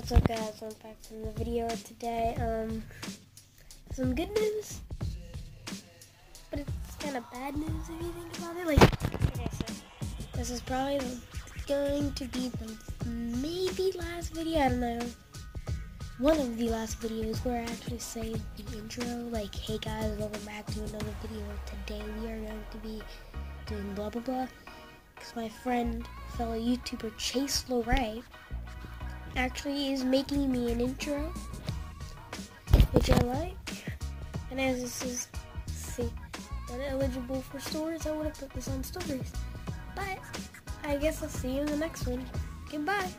what's up guys? I'm back from the video today. Um, some good news, but it's kind of bad news if you think about it. Like, this is probably going to be the maybe last video. I don't know. One of the last videos where I actually say the intro, like, hey guys, welcome back to another video. Today we are going to be doing blah blah blah. Because my friend, fellow YouTuber Chase LaRae, actually is making me an intro, which I like. And as this is see, not eligible for stories, I would have put this on stories. But I guess I'll see you in the next one. Goodbye.